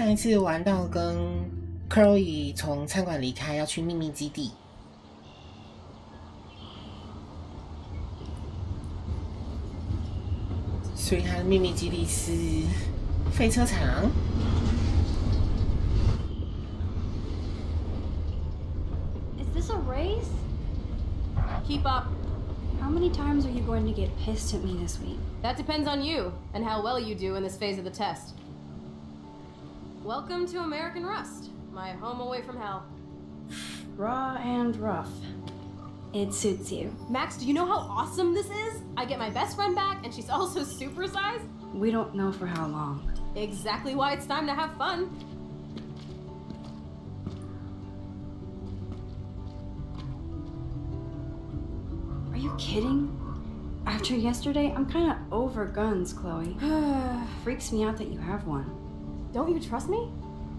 上一次玩到跟 Chloe 从餐馆离开，要去秘密基地。所以他的秘密基地是废车场。Is this a race? Keep up. How many times are you going to get pissed at me this week? That depends on you and how well you do in this phase of the test. Welcome to American Rust, my home away from hell. Raw and rough. It suits you. Max, do you know how awesome this is? I get my best friend back, and she's also supersized. We don't know for how long. Exactly why it's time to have fun. Are you kidding? After yesterday, I'm kind of over guns, Chloe. Freaks me out that you have one. Don't you trust me?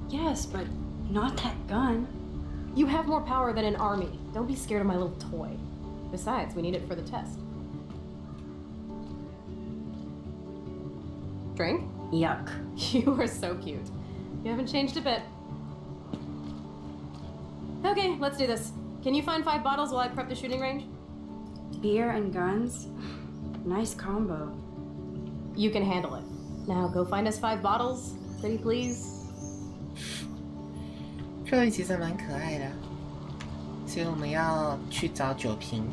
Yes, but not that gun. You have more power than an army. Don't be scared of my little toy. Besides, we need it for the test. Drink? Yuck. You are so cute. You haven't changed a bit. Okay, let's do this. Can you find five bottles while I prep the shooting range? Beer and guns? Nice combo. You can handle it. Now go find us five bottles, pretty please. Chloe 其实蛮可爱的，所以我们要去找酒瓶。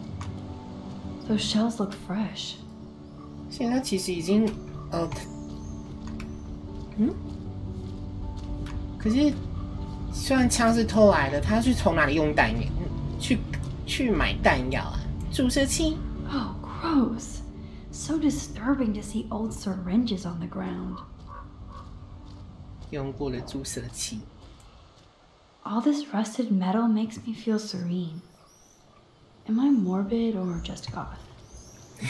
Those shells look fresh. 现在其实已经呃，嗯，可是虽然枪是偷来的，他去从哪里用弹药？去去买弹药啊？注射器？ Oh, gross. So disturbing to see old syringes on the ground. 用过的注射器。 All this rusted metal makes me feel serene. Am I morbid or just goth?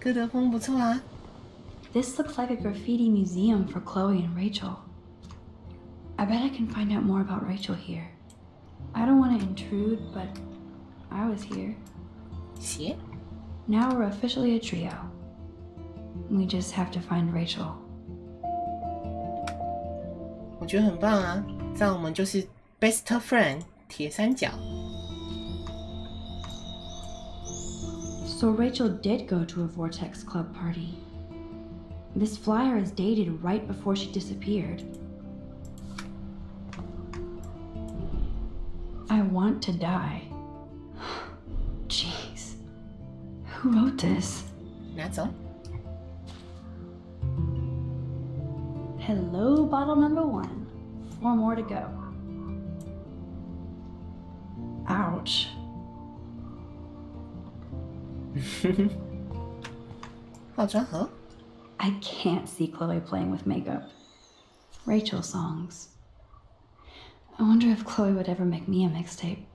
歌德风不错啊。 This looks like a graffiti museum for Chloe and Rachel. I bet I can find out more about Rachel here. I don't want to intrude, but I was here. 鞋？ Now we're officially a trio. We just have to find Rachel. 我觉得很棒啊！这样我们就是 best friend 铁三角。 So Rachel did go to a Vortex Club party. This flyer is dated right before she disappeared. I want to die. Jeez. Who wrote this? 拿走。 Hello, bottle number one. Four more to go. Ouch. What's up? I can't see Chloe playing with makeup. Rachel songs. I wonder if Chloe would ever make me a mixtape.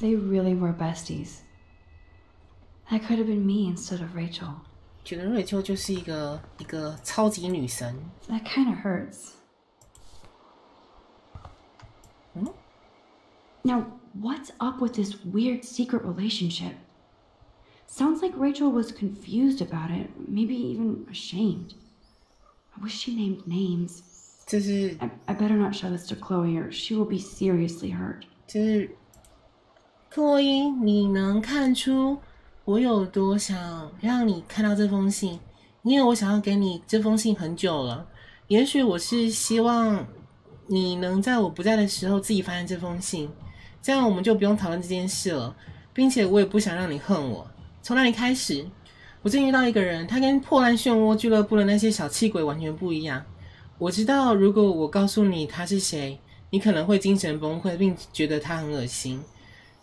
They really were besties. That could have been me instead of Rachel. 觉得瑞秋就是一个一个超级女神。 That kind of hurts. Hmm? Now, what's up with this weird secret relationship? Sounds like Rachel was confused about it, maybe even ashamed. I wish she named names. 这是 I, I better not show this to Chloe or she will be seriously hurt. 就是，克洛伊，你能看出 我有多想让你看到这封信？因为我想要给你这封信很久了。也许我是希望你能在我不在的时候自己发现这封信，这样我们就不用讨论这件事了，并且我也不想让你恨我。从那里开始，我最近遇到一个人，他跟破烂漩涡俱乐部的那些小气鬼完全不一样。我知道，如果我告诉你他是谁，你可能会精神崩溃，并觉得他很恶心。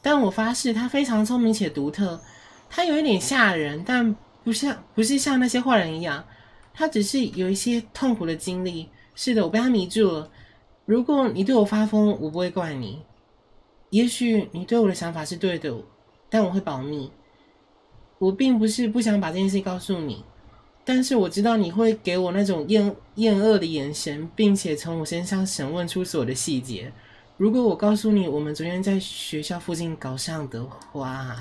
但我发誓，他非常聪明且独特。他有一点吓人，但不像不是像那些坏人一样。他只是有一些痛苦的经历。是的，我被他迷住了。如果你对我发疯，我不会怪你。也许你对我的想法是对的，但我会保密。我并不是不想把这件事告诉你，但是我知道你会给我那种厌厌恶的眼神，并且从我身上审问出所有的细节。如果我告诉你我们昨天在学校附近搞上的话，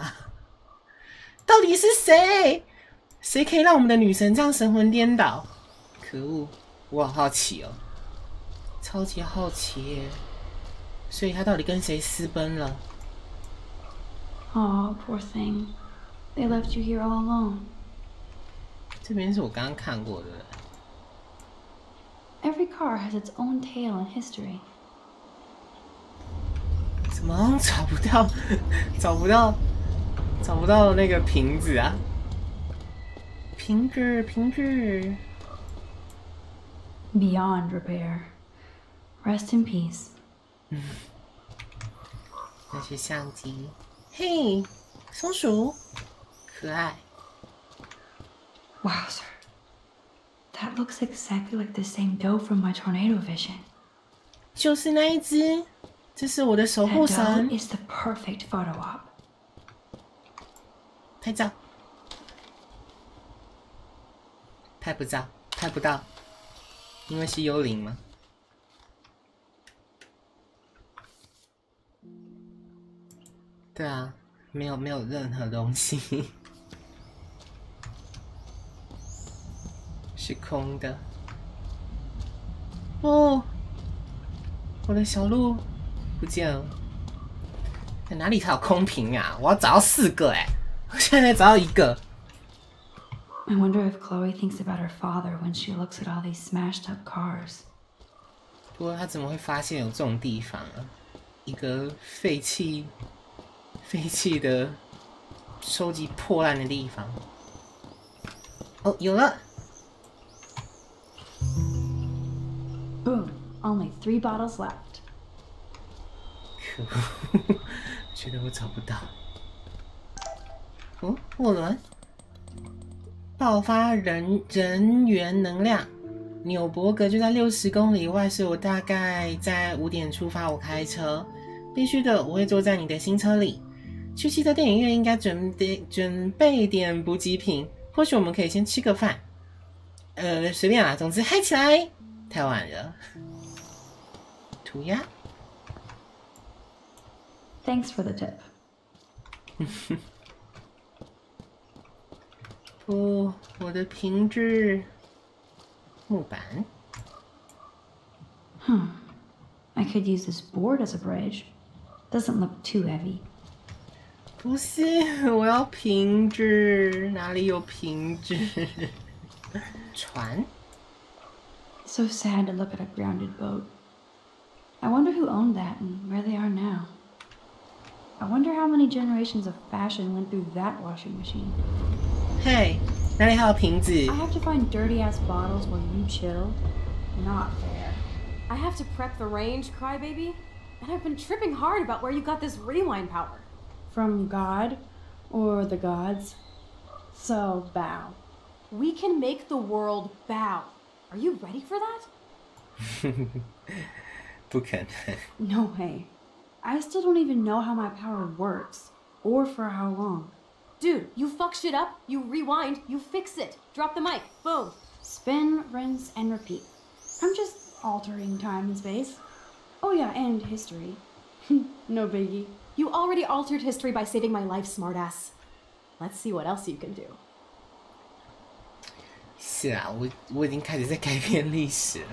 到底是谁？谁可以让我们的女神这样神魂颠倒？可恶！我好好奇哦，超级好奇耶！所以他到底跟谁私奔了？Oh, poor thing. They left you here all alone. 这边是我刚刚看过的，Every car has its own tale and history. 怎么找不到？找不到？找不到那个瓶子啊！瓶子，瓶子。Beyond repair. Rest in peace. 那些相机。嘿，松鼠，可爱。Wow, sir, That looks exactly like the same doe from my tornado vision. 就是那一只，这是我的守 That 护 doe 神。is the perfect photo op. 拍照，拍不照，拍不到，因为是幽灵吗？对啊，没有没有任何东西，是空的。哦，我的小鹿不见了，在哪里才有空瓶啊？我要找到四个哎、现在才找到一个。 I wonder if Chloe thinks about her father when she looks at all these smashed up cars. 不过他怎么会发现有这种地方啊？一个废弃、废弃的收集破烂的地方。哦，有了！ Boom. Only three bottles left. 可恶，觉得我找不到。 哦，沃伦，爆发人人员能量。纽伯格就在六十公里外，所以我大概在五点出发。我开车，必须的，我会坐在你的新车里。去汽车电影院应该准备准备点补给品，或许我们可以先吃个饭。呃，随便啦，总之嗨起来！太晚了。涂鸦。Thanks for the tip. 哦，我的瓶子，木板， I could use this board as a bridge. Doesn't look too heavy. 不是，我要瓶子，哪里有瓶子？船， So sad to look at a grounded boat. I wonder who owned that and where they are now. I wonder how many generations of fashion went through that washing machine. 嘿，哪里还有瓶子？ I have to find dirty ass bottles while you chill. Not fair. I have to prep the range, crybaby. And I've been tripping hard about where you got this rewind power. From God or the gods. So bow. We can make the world bow. Are you ready for that? 不可能， No way. I still don't even know how my power works or for how long. Dude, you fuck shit up, you rewind, you fix it. Drop the mic. Boom. Spin, rinse, and repeat. I'm just altering time and space. Oh, yeah, and history. no biggie. You already altered history by saving my life, smartass. Let's see what else you can do. 是啊，我我已经开始在改变历史了。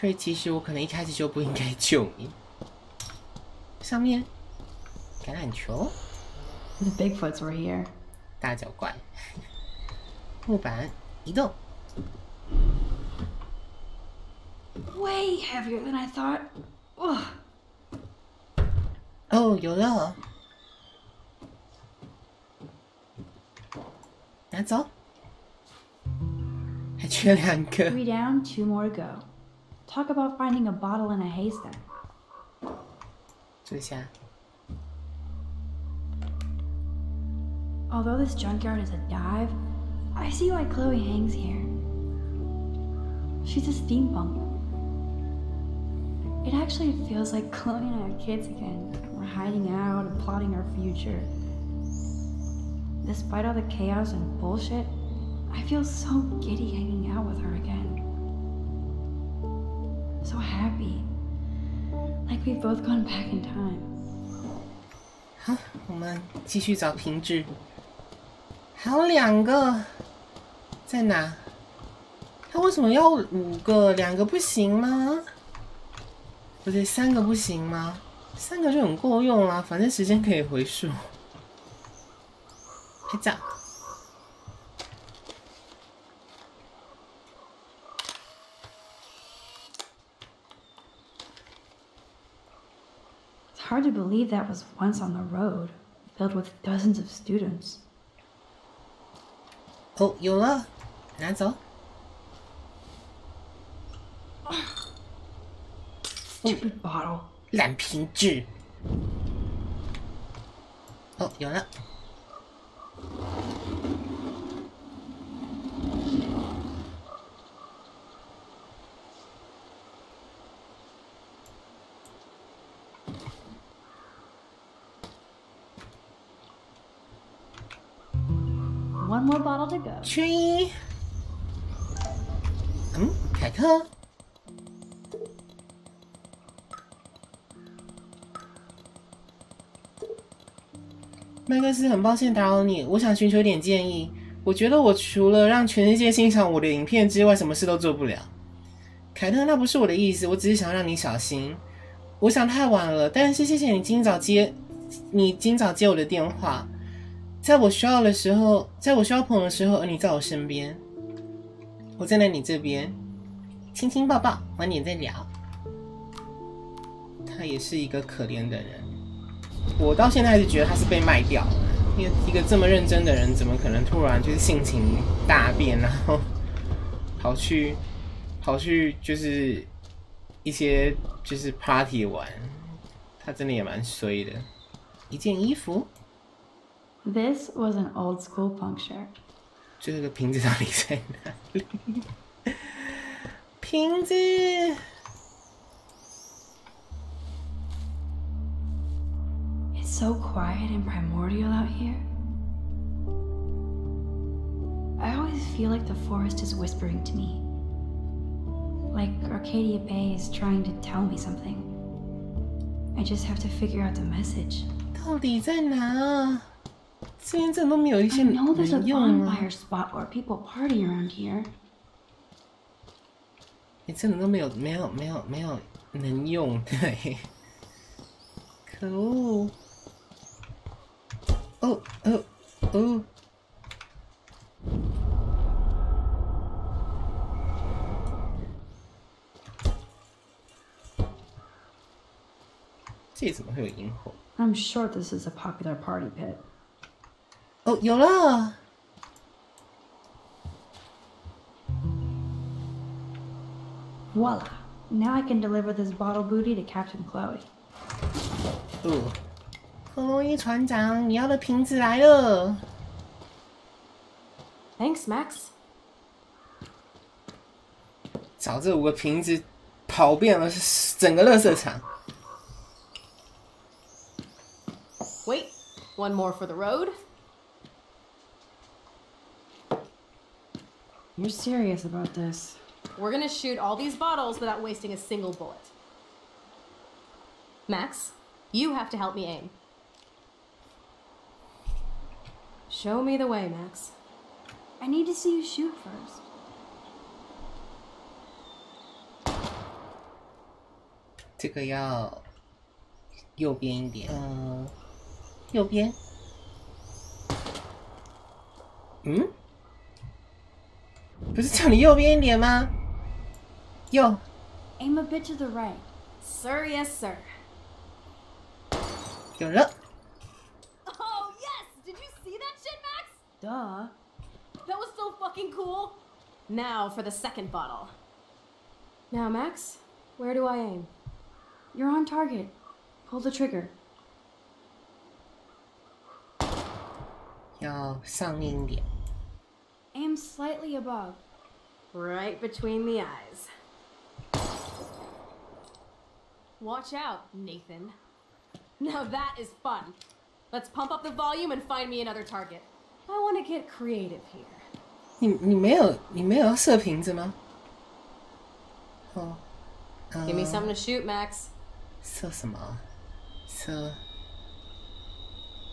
所以其实我可能一开始就不应该救你。上面 橄榄球， The Bigfoots were here. 大脚怪，木板移动。 Way heavier than I thought. Ugh. 哦，有了，拿走，还缺两个。 Three down, two more to go. Talk about finding a bottle in a haystack. 坐下。 Although this junkyard is a dive, I see why Chloe hangs here. She's a steampunk. It actually feels like Chloe and I are kids again. We're hiding out and plotting our future. Despite all the chaos and bullshit, I feel so giddy hanging out with her again. So happy. Like we've both gone back in time. 好，我们继续找瓶子。 还有两个，在哪？他为什么要五个？两个不行吗？不对，三个不行吗？三个就很够用啦，反正时间可以回溯。拍照。It's hard to believe that was once on the road, filled with dozens of students. 哦，有了，拿走。Stupid bottle. 烂瓶子。哦，有了。One more bottle to go. 缺一。嗯，凯特。麦克斯，很抱歉打扰你，我想寻求一点建议。我觉得我除了让全世界欣赏我的影片之外，什么事都做不了。凯特，那不是我的意思，我只是想让你小心。我想太晚了，但是谢谢你今早接，你今早接我的电话。在我需要的时候，在我需要朋友的时候，而你在我身边，我站在你这边，亲亲抱抱，晚点再聊。他也是一个可怜的人，我到现在还是觉得他是被卖掉了，因为一个这么认真的人，怎么可能突然就是性情大变，然后跑去跑去就是一些就是 party 玩，他真的也蛮衰的。一件衣服。This was an old school punk shirt. 这个瓶子到底在哪里？瓶子， It's so quiet and primordial out here. I always feel like the forest is whispering to me. Like Arcadia Bay is trying to tell me something. I just have to figure out the message. 到底在哪？ 这边怎么都没有一 I 些 know there's a 能用啊！ bonfire spot where people party around here. 你真的都没有没有没有没有能用，对。可恶！哦哦哦！这里怎么会有萤火？ I'm sure this is a popular party pit. 哦，有了！ Voila! Now I can deliver this bottle booty to Captain Chloe. 哦，克洛伊船长，你要的瓶子来了。 Thanks, Max. 找这五个瓶子，跑遍了整个垃圾场。 Wait, one more for the road. You're serious about this? We're gonna shoot all these bottles without wasting a single bullet. Max, you have to help me aim. Show me the way, Max. I need to see you shoot first. 这个要右边一点，嗯、右边。嗯？ 不是叫你右边一点吗？右， Aim a bit to the right. Sir, yes, sir. 有了。 Oh, yes! Did you see that shit, Max? Duh. That was so fucking cool. Now for the second bottle. Now, Max, where do I aim? You're on target. Pull the trigger. 要上面一点。 Aim slightly above. Right between the eyes. Watch out, Nathan. Now that is fun. Let's pump up the volume and find me another target. I want to get creative here. 你你没有你没有要射瓶子吗？哦， Give me 呃 something to shoot, Max. 射什么？射，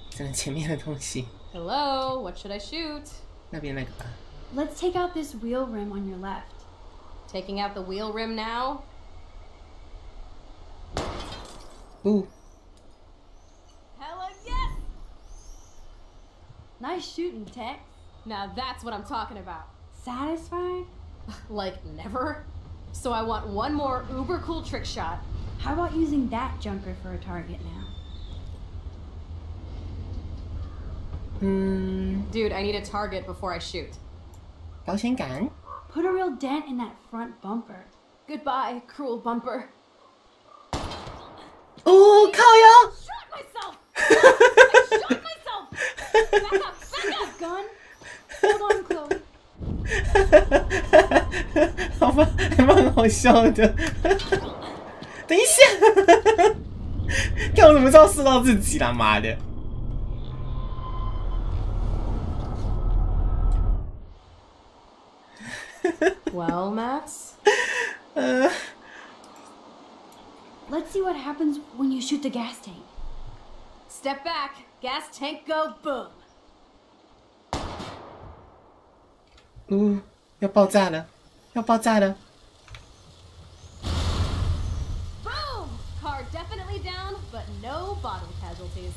真的前面的东西， Hello, what should I shoot? Let's take out this wheel rim on your left. Taking out the wheel rim now? Boo. Hella yes! Nice shooting, Tex. Now that's what I'm talking about. Satisfied? like, never. So I want one more uber cool trick shot. How about using that junker for a target now? Hmm. Dude, I need a target before I shoot. 保险杆。 Put a real dent in that front bumper. Goodbye, cruel bumper. 哦，靠腰。 Shot myself! I shot myself! Back up, back up! Gun? Hold on, Chloe. 好吧，还蛮好笑的。等一下，看我怎么知道射到自己啦？妈的！ Well, Max? 呃， Let's see what happens when you shoot the gas tank. Step back, gas tank go boom. 呜，要爆炸了，要爆炸了！ Boom! Car definitely down, but no bottom casualties.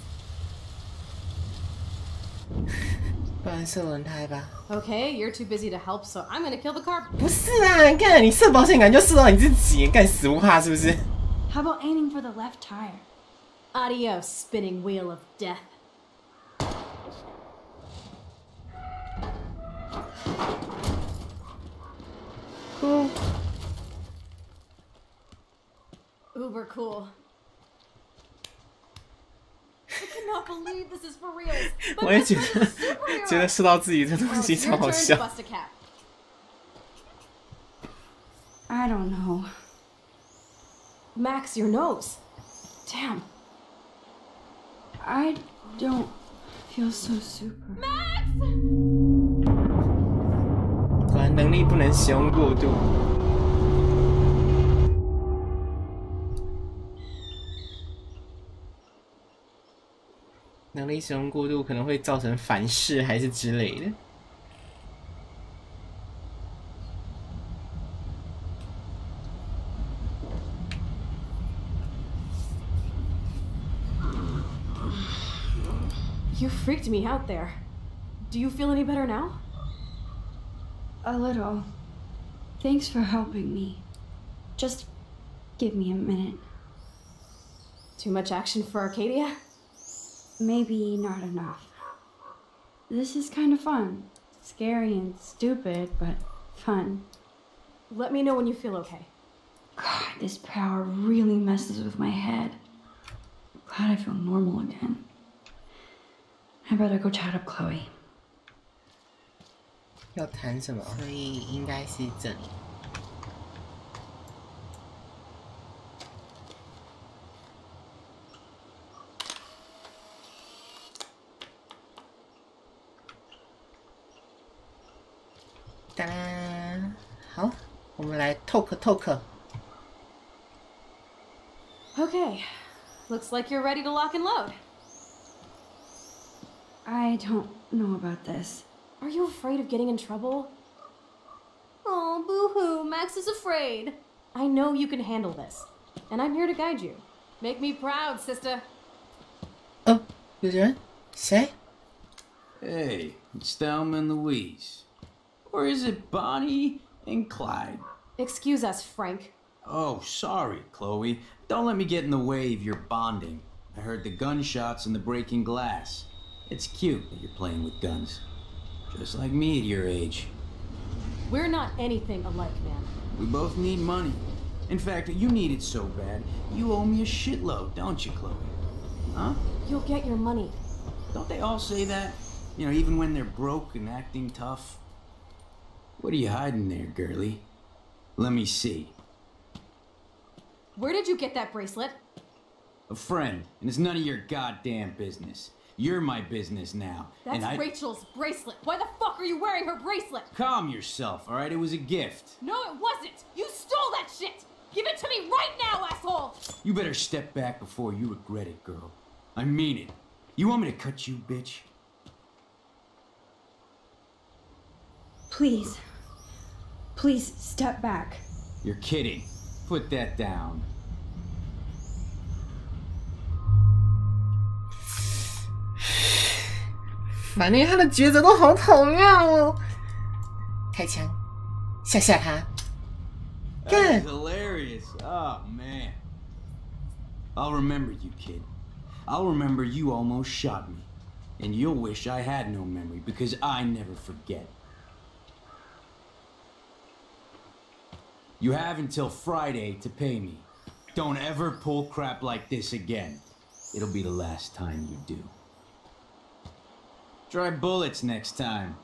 不然射轮胎吧？ Okay, you're too busy to help, so I'm gonna kill the car. 不是啊，你看你射保险杆就射到你自己，干死不怕是不是？ How about aiming for the left tire? Adios, spinning wheel of death. Uber cool. Cannot believe this is for real. 我也觉得，觉得射到自己这东西超好笑。I don't know. Max, your nose. Damn. I don't feel so super. Max! 能力不能使用过度。能力使用过度可能会造成反噬还是之类的。 You freaked me out there. Do you feel any better now? A little. Thanks for helping me. Just give me a minute. Too much action for Arcadia? Maybe not enough. This is kind of fun. Scary and stupid, but fun. Let me know when you feel okay. God, this power really messes with my head. Glad I feel normal again. I better go chat up Chloe. 要谈什么？所以应该是这里。 当然，好，我们来 talk talk。 Okay. Looks like you're ready to lock and load. I don't know about this. Are you afraid of getting in trouble? Oh, boo hoo, Max is afraid. I know you can handle this, and I'm here to guide you. Make me proud, sister. 哦，有人？谁？ Hey, it's Thelma and Louise. Or is it Bonnie and Clyde? Excuse us, Frank. Oh, sorry, Chloe. Don't let me get in the way of your bonding. I heard the gunshots and the breaking glass. It's cute that you're playing with guns. Just like me at your age. We're not anything alike, man. We both need money. In fact, you need it so bad, you owe me a shitload, don't you, Chloe? Huh? You'll get your money. Don't they all say that? You know, even when they're broke and acting tough? What are you hiding there, girlie? Let me see. Where did you get that bracelet? A friend, and it's none of your goddamn business. You're my business now. That's and I Rachel's bracelet. Why the fuck are you wearing her bracelet? calm yourself, all right? It was a gift. No, it wasn't. You stole that shit. Give it to me right now, asshole. You better step back before you regret it, girl. I mean it. You want me to cut you, bitch? Please. Please step back. You're kidding. Put that down. 反正他的抉择都好讨厌哦。开枪，吓吓他。 That's hilarious. Oh, man. I'll remember you, kid. I'll remember you almost shot me. And you'll wish I had no memory because I never forget. You have until Friday to pay me. Don't ever pull crap like this again. It'll be the last time you do. Try bullets next time,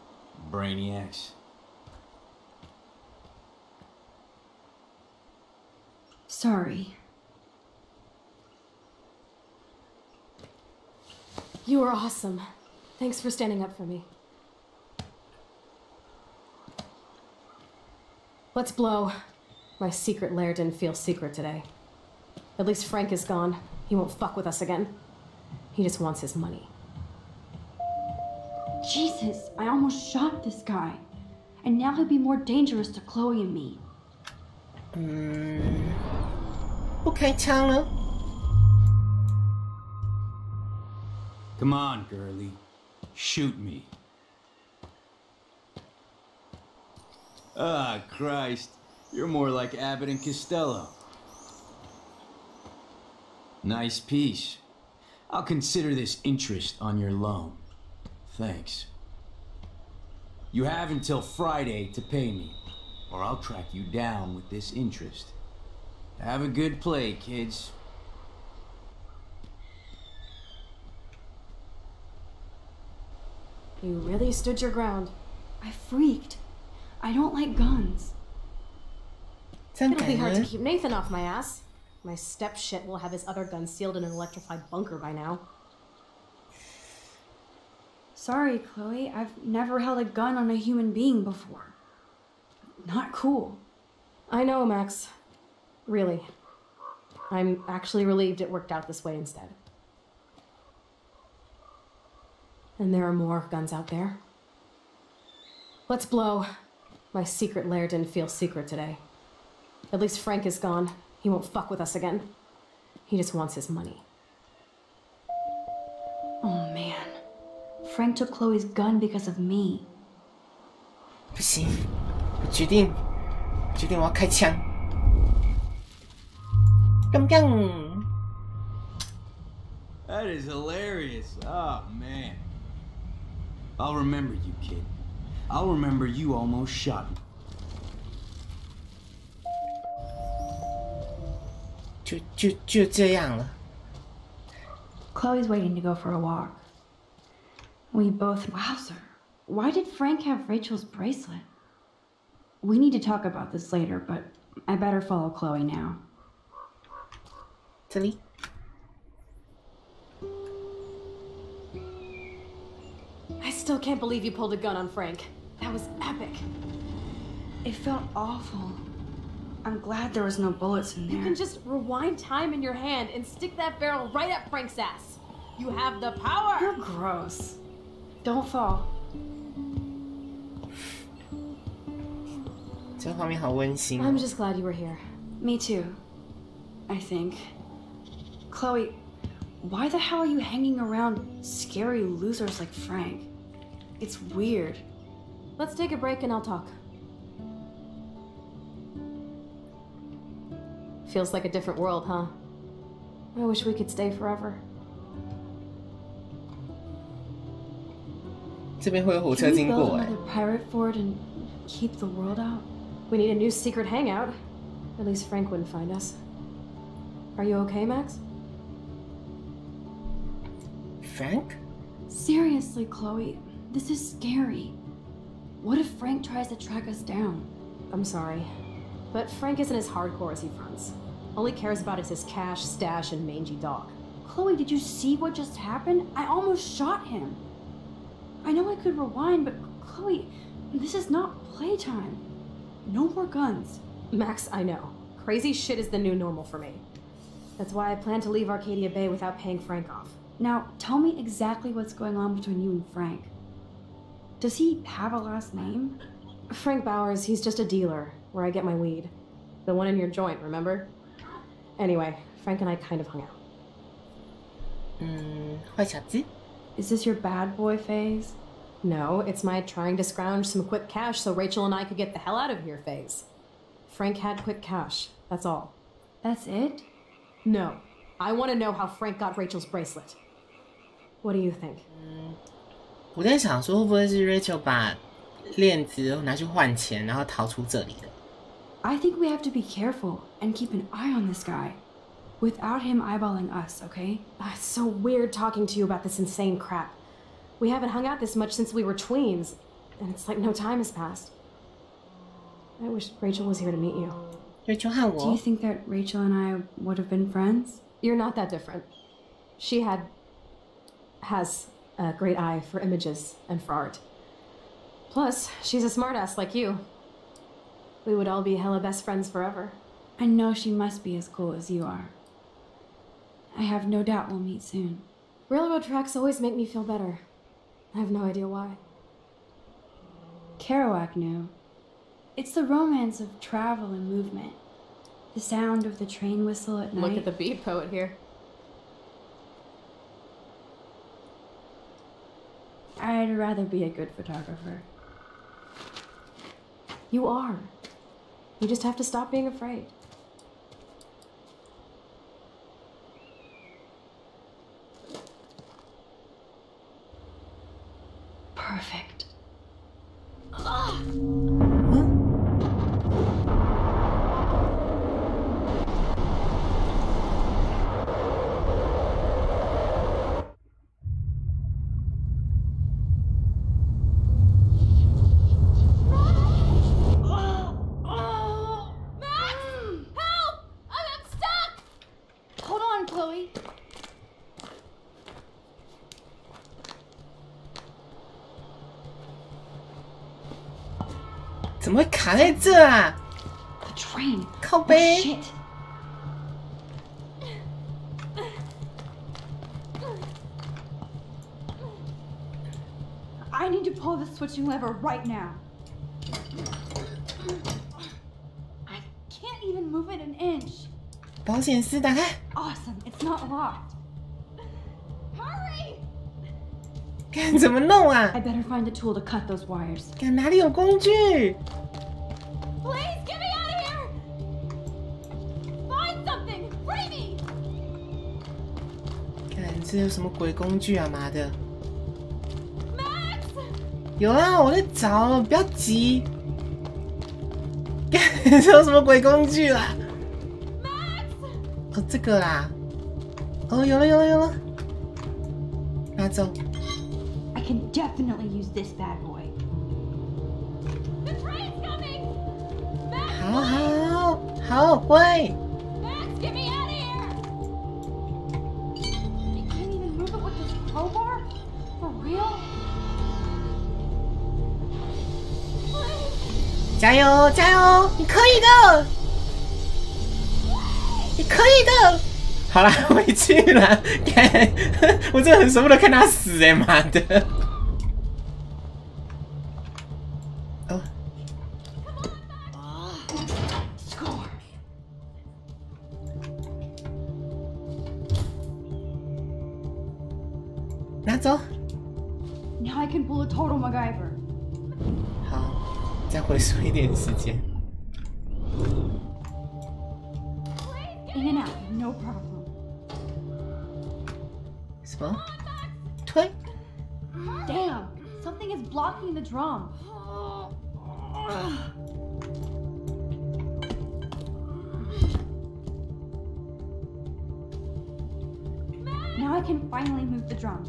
Brainiacs. Sorry. You were awesome. Thanks for standing up for me. Let's blow. My secret lair didn't feel secret today. At least Frank is gone. He won't fuck with us again. He just wants his money. Jesus, I almost shot this guy. And now he'll be more dangerous to Chloe and me. Mm. Okay, Tyler. Come on, girlie. Shoot me. Ah, Christ. You're more like Abbott and Costello. Nice piece. I'll consider this interest on your loan. Thanks. You have until Friday to pay me, or I'll track you down with this interest. Have a good play, kids. You really stood your ground. I freaked. I don't like guns. It'll be hard to keep Nathan off my ass. My step shit will have his other gun sealed in an electrified bunker by now. Sorry, Chloe. I've never held a gun on a human being before. Not cool. I know, Max. Really. I'm actually relieved it worked out this way instead. And there are more guns out there. Let's blow. My secret lair didn't feel secret today. At least Frank is gone. He won't fuck with us again. He just wants his money. Oh man. Frank took Chloe's gun because of me. 不行，我决定，决定我要开枪。砰砰！ That is hilarious. Oh, man. I'll remember you, kid. I'll remember you almost shot me. 就就就这样了。 Chloe's waiting to go for a walk. We both. Wowzer. Why did Frank have Rachel's bracelet? We need to talk about this later, but I better follow Chloe now. 这里， I still can't believe you pulled a gun on Frank. That was epic. It felt awful. I'm glad there was no bullets in You there. can just rewind time in your hand and stick that barrel right up Frank's ass. You have the power! You're gross. Don't fall. 这个画面好温馨哦。 I'm just glad you were here. Me too. I think. Chloe, why the hell are you hanging around scary losers like Frank? It's weird. Let's take a break and I'll talk. Feels like a different world, huh? I wish we could stay forever. 这边会有火车 Can we 经 build 过哎 another。pirate fort and keep the world out? We need a new secret hangout. At least Frank wouldn't find us. Are you okay, Max? Frank， Seriously, Chloe, this is scary. What if Frank tries to track us down? I'm sorry. But Frank isn't as hardcore as he fronts. All he cares about is his cash, stash, and mangy dog. Chloe, did you see what just happened? I almost shot him. I know I could rewind, but Chloe, this is not playtime. No more guns. Max, I know. Crazy shit is the new normal for me. That's why I plan to leave Arcadia Bay without paying Frank off. Now, tell me exactly what's going on between you and Frank. Does he have a last name? Frank Bowers, he's just a dealer where I get my weed. The one in your joint, remember? Anyway, Frank and I kind of hung out. 嗯，坏小子， Is this your bad boy phase? No, it's my trying to scrounge some quick cash so Rachel and I could get the hell out of here phase. Frank had quick cash, that's all. That's it? No, I want to know how Frank got Rachel's bracelet. What do you think? 我在想说会不会是 Rachel 把链子拿去换钱，然后逃出这里的？ I think we have to be careful and keep an eye on this guy. Without him eyeballing us, okay? Ah, it's so weird talking to you about this insane crap. We haven't hung out this much since we were tweens, and it's like no time has passed. I wish Rachel was here to meet you. Rachel 和 Do you think that Rachel and I would have been friends? You're not that different. She had. has a great eye for images and for art. Plus, she's a smartass like you. We would all be hella best friends forever. I know she must be as cool as you are. I have no doubt we'll meet soon. Railroad tracks always make me feel better. I have no idea why. Kerouac knew. It's the romance of travel and movement. The sound of the train whistle at night. Look at the beat poet here. I'd rather be a good photographer. You are. You just have to stop being afraid. 卡在这啊？ The train. 靠 Oh, 背。 shit. I need to pull the switching lever right now. I can't even move it an inch. 保险丝打开， Awesome, it's not locked. Hurry! 看怎么弄啊 I？better find a tool to cut those wires. 看哪里有工具？ 这有什么鬼工具啊？妈的!有啊，我在找，不要急。看这有什么鬼工具啦!哦，这个啦。哦，有了有了有了，拿走。I can definitely use this bad boy. 好好好，喂，加油加油，你可以的，你可以的。好啦，回去了。看，我真的很舍不得看他死哎、妈的。哦，Score! 拿走。Now I can pull a total MacGyver. 好，再回溯一点时间。 In and out, no problem. 什么？推？ Damn! Something is blocking the drum. Now I can finally move the drum.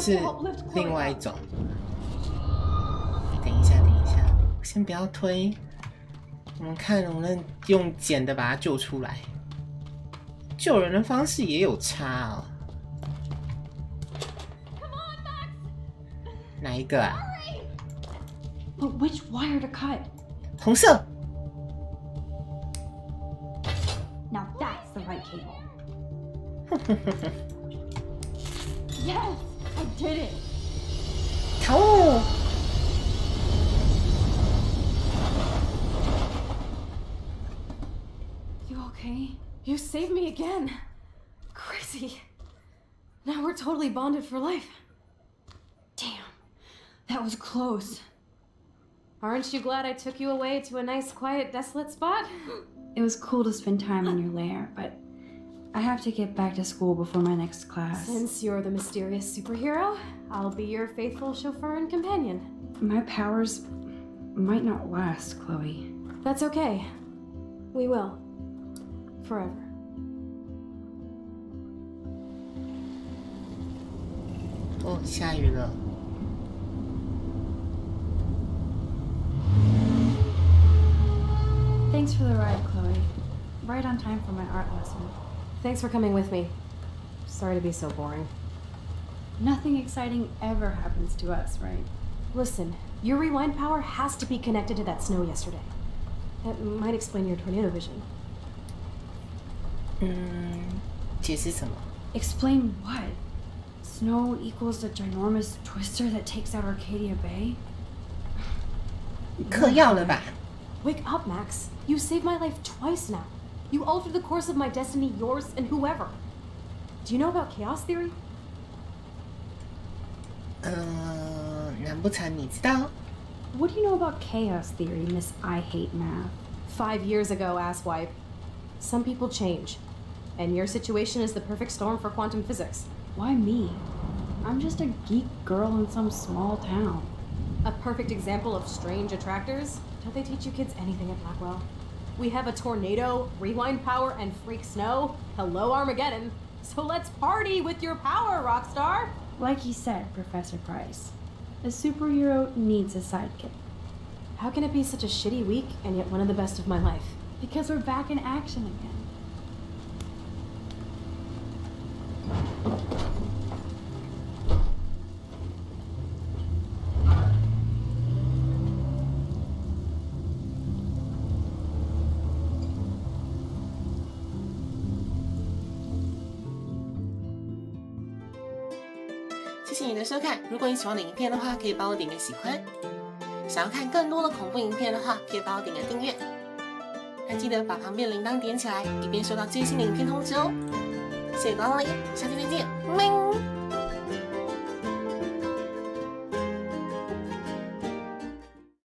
是另外一.种。等一下，等一下，先不要推。我们看能不能用捡的把它救出来。救人的方式也有差哦。哪一个啊？But which wire to cut? 红色。Now that's the right Cable. yes, I did it. 哦，You okay? You saved me again. Crazy. Now we're totally bonded for life. Damn, that was close. Aren't you glad I took you away to a nice, quiet, desolate spot? It was cool to spend time in your lair, but I have to get back to school before my next class. Since you're the mysterious superhero, I'll be your faithful chauffeur and companion. My powers might not last, Chloe. That's okay. We will. Forever. 哦，下雨了。 Thanks for the ride, Chloe. Right on time for my art lesson. Thanks for coming with me. Sorry to be so boring. Nothing exciting ever happens to us, right? Listen, your rewind power has to be connected to that snow yesterday. That might explain your tornado vision. 嗯，解释什么？ Explain what? Snow equals a ginormous twister that takes out Arcadia Bay? 嗑药了吧？ Wake up, Max. You saved my life twice now. You altered the course of my destiny, yours, and whoever. Do you know about chaos theory? 嗯，难不成你知道？ What do you know about chaos theory, Miss I Hate Math? Five years ago, asswipe. Some people change. And your situation is the perfect storm for quantum physics. Why me? I'm just a geek girl in some small town. A perfect example of strange attractors. Don't they teach you kids anything at Blackwell? We have a tornado, rewind power, and freak snow. Hello, Armageddon. So let's party with your power, Rockstar! Like you said, Professor Price, a superhero needs a sidekick. How can it be such a shitty week and yet one of the best of my life? Because we're back in action again. “果你喜欢的影片的话，可以帮我点个喜欢。想要看更多的恐怖影片的话，可以帮我点个订阅。还记得把旁边铃铛点起来，以便收到最新的影片通知哦。谢谢光临，下期再见，